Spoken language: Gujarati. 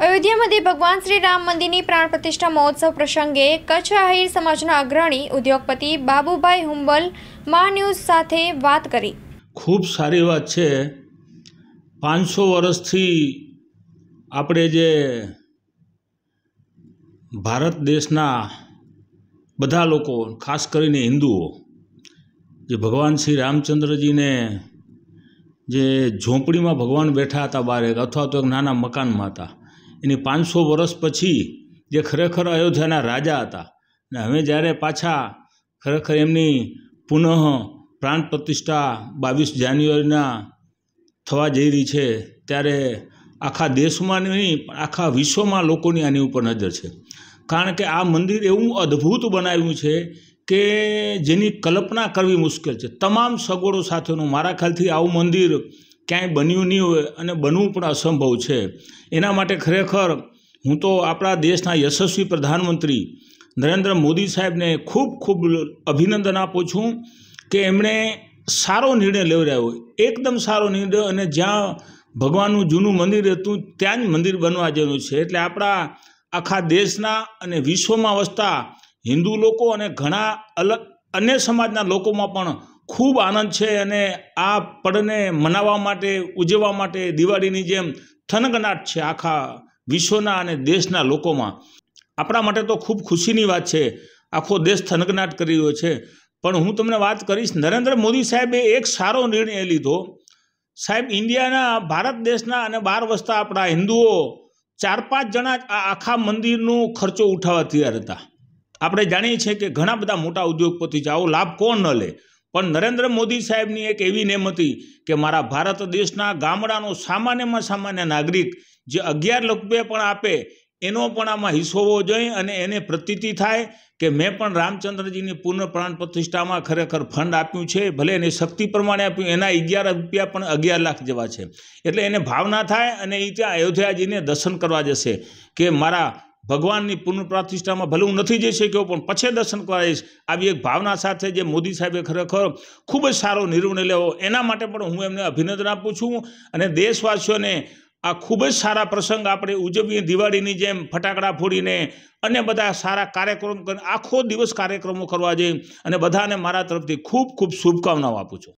અયોધ્યામાંથી ભગવાન શ્રી રામ મંદિરની પ્રાણ પ્રતિષ્ઠા મહોત્સવ પ્રસંગે કચ્છ આહિર સમાજના અગ્રણી ઉદ્યોગપતિ બાબુભાઈ હુંબલ મા ન્યૂઝ સાથે વાત કરી. ખૂબ સારી વાત છે. પાંચસો વર્ષથી આપણે જે ભારત દેશના બધા લોકો, ખાસ કરીને હિન્દુઓ, જે ભગવાન શ્રી રામચંદ્રજીને જે ઝોંપડીમાં ભગવાન બેઠા હતા બારે, અથવા તો એક નાના મકાનમાં હતા એની પાંચસો વર્ષ પછી જે ખરેખર અયોધ્યાના રાજા હતા. અને હવે જ્યારે પાછા ખરેખર એમની પુનઃ પ્રાણ પ્રતિષ્ઠા બાવીસ જાન્યુઆરીના થવા જઈ રહી છે, ત્યારે આખા દેશમાં નહીં આખા વિશ્વમાં લોકોની આની ઉપર નજર છે. કારણ કે આ મંદિર એવું અદ્ભુત બનાવ્યું છે કે જેની કલ્પના કરવી મુશ્કેલ છે. તમામ સગવડો સાથેનું મારા ખ્યાલથી આવું મંદિર ક્યાંય બન્યું નહીં હોય અને બનવું પણ અસંભવ છે. એના માટે ખરેખર હું તો આપણા દેશના યશસ્વી પ્રધાનમંત્રી નરેન્દ્ર મોદી સાહેબને ખૂબ ખૂબ અભિનંદન આપું છું કે એમણે સારો નિર્ણય લેવડાવ્યો એકદમ સારો નિર્ણય અને જ્યાં ભગવાનનું જૂનું મંદિર હતું ત્યાં જ મંદિર બનવા જેવું છે. એટલે આપણા આખા દેશના અને વિશ્વમાં વસતા હિન્દુ લોકો અને ઘણા અલગ અન્ય સમાજના લોકોમાં પણ ખૂબ આનંદ છે અને આ પળને મનાવવા માટે, ઉજવવા માટે દિવાળીની જેમ થનગનાટ છે આખા વિશ્વના અને દેશના લોકોમાં. આપણા માટે તો ખૂબ ખુશીની વાત છે, આખો દેશ થનગનાટ કરી રહ્યો છે. પણ હું તમને વાત કરીશ, નરેન્દ્ર મોદી સાહેબે એક સારો નિર્ણય લીધો. સાહેબ, ઇન્ડિયાના, ભારત દેશના અને બહાર વસતા આપણા હિન્દુઓ ચાર પાંચ જણા આ આખા મંદિરનો ખર્ચો ઉઠાવવા તૈયાર હતા. આપણે જાણીએ છીએ કે ઘણા બધા મોટા ઉદ્યોગપતિ છે આવો લાભ કોણ ન લે? પણ નરેન્દ્ર મોદી સાહેબની એક એવી નેમ હતી કે મારા ભારત દેશના ગામડાનો સામાન્યમાં સામાન્ય નાગરિક જે અગિયાર રૂપિયા પણ આપે, એનો પણ આમાં હિસ્સો હોવો જોઈએ અને એને પ્રતીતિ થાય કે મેં પણ રામચંદ્રજીની પૂર્ણ પ્રાણ પ્રતિષ્ઠામાં ખરેખર ફંડ આપ્યું છે, ભલે એને શક્તિ પ્રમાણે આપ્યું, એના અગિયાર રૂપિયા પણ અગિયાર લાખ જેવા છે. એટલે એને ભાવના થાય અને એ ત્યાં અયોધ્યાજીને દર્શન કરવા જશે કે મારા ભગવાનની પુનઃપ્રતિષ્ઠામાં પ્રતિષ્ઠામાં ભલે હું નથી જઈ શક્યો, પણ પછી દર્શન કરાવીશ આવી એક ભાવના સાથે જે મોદી સાહેબે ખરેખર ખૂબ જ સારો નિર્ણય લેવો, એના માટે પણ હું એમને અભિનંદન આપું છું. અને દેશવાસીઓને આ ખૂબ જ સારા પ્રસંગ આપણે ઉજવીએ, દિવાળીની જેમ ફટાકડા ફોડીને અને બધા સારા કાર્યક્રમ આખો દિવસ કાર્યક્રમો કરવા જોઈએ અને બધાને મારા તરફથી ખૂબ ખૂબ શુભકામનાઓ આપું છું.